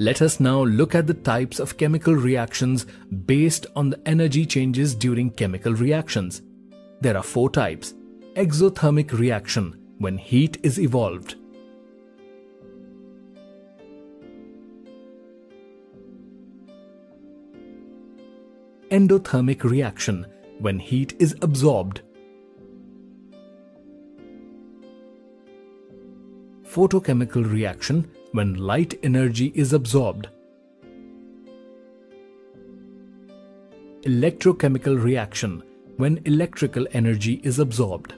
Let us now look at the types of chemical reactions based on the energy changes during chemical reactions. There are four types. Exothermic reaction, when heat is evolved. Endothermic reaction, when heat is absorbed. Photochemical reaction, when light energy is absorbed. Electrochemical reaction when electrical energy is absorbed.